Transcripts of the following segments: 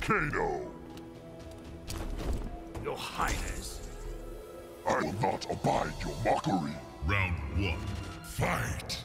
Kano! Your Highness. I will not abide your mockery. Round one, fight!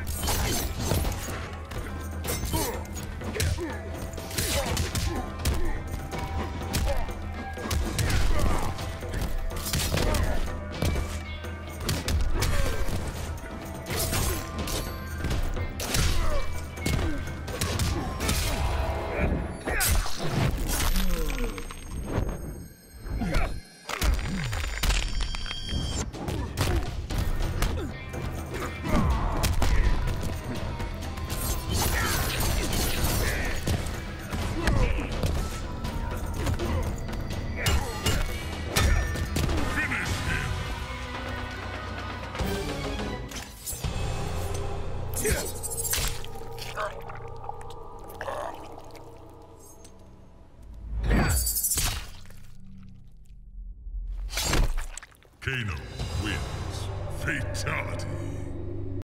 Kano wins. Fatality.